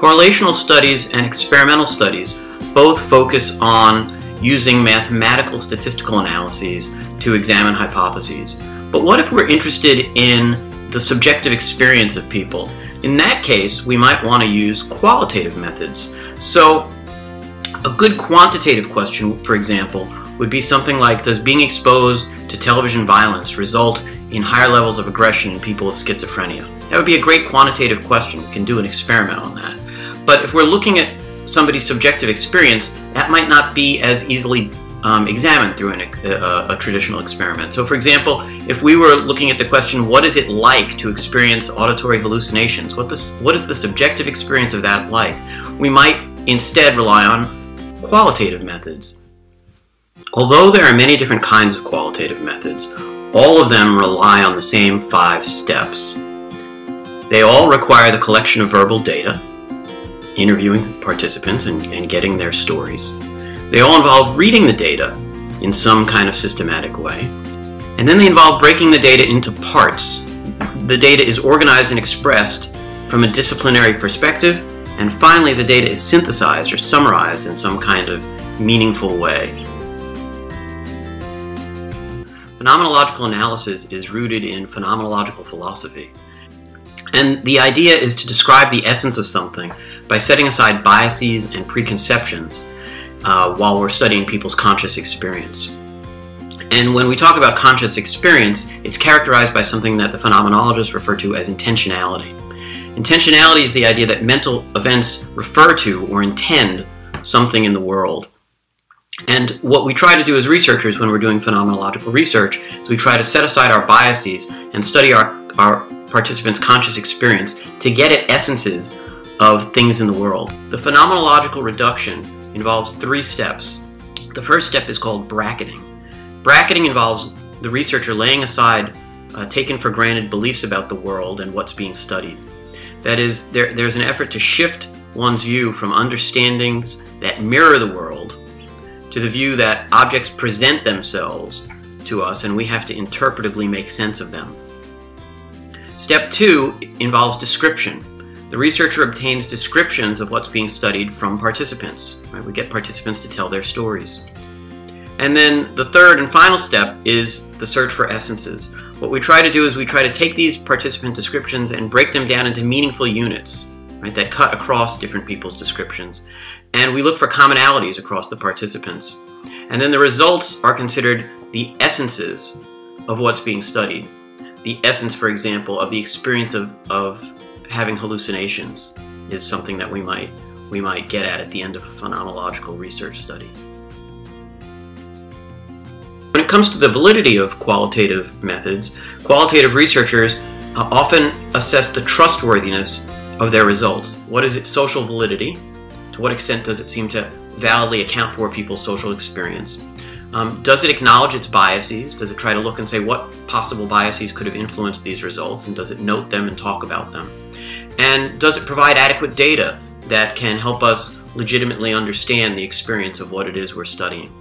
Correlational studies and experimental studies both focus on using mathematical statistical analyses to examine hypotheses. But what if we're interested in the subjective experience of people? In that case, we might want to use qualitative methods. So a good quantitative question, for example, would be something like, does being exposed to television violence result in higher levels of aggression in people with schizophrenia? That would be a great quantitative question. We can do an experiment on that. But if we're looking at somebody's subjective experience, that might not be as easily um, examined through an, a, a, traditional experiment. So for example, if we were looking at the question, what is it like to experience auditory hallucinations? What, this, what is the subjective experience of that like? We might instead rely on qualitative methods. Although there are many different kinds of qualitative methods, all of them rely on the same five steps. They all require the collection of verbal data, interviewing participants and, and getting their stories. They all involve reading the data in some kind of systematic way. And then they involve breaking the data into parts. The data is organized and expressed from a disciplinary perspective, and finally the data is synthesized or summarized in some kind of meaningful way. Phenomenological analysis is rooted in phenomenological philosophy. And the idea is to describe the essence of something by setting aside biases and preconceptions uh, while we're studying people's conscious experience. And when we talk about conscious experience, it's characterized by something that the phenomenologists refer to as intentionality. Intentionality is the idea that mental events refer to or intend something in the world. And what we try to do as researchers when we're doing phenomenological research is we try to set aside our biases and study our, our participants' conscious experience to get at essences of things in the world. The phenomenological reduction involves three steps. The first step is called bracketing. Bracketing involves the researcher laying aside uh, taken for granted beliefs about the world and what's being studied. That is, there, there's an effort to shift one's view from understandings that mirror the world to the view that objects present themselves to us and we have to interpretively make sense of them. Step two involves description. The researcher obtains descriptions of what's being studied from participants. Right? We get participants to tell their stories. And then the third and final step is the search for essences. What we try to do is we try to take these participant descriptions and break them down into meaningful units right, that cut across different people's descriptions. And we look for commonalities across the participants. And then the results are considered the essences of what's being studied. The essence, for example, of the experience of, of having hallucinations is something that we might we might get at at the end of a phenomenological research study. When it comes to the validity of qualitative methods, qualitative researchers uh, often assess the trustworthiness of their results. What is its social validity? To what extent does it seem to validly account for people's social experience? Um, does it acknowledge its biases? Does it try to look and say what possible biases could have influenced these results? And does it note them and talk about them? And does it provide adequate data that can help us legitimately understand the experience of what it is we're studying?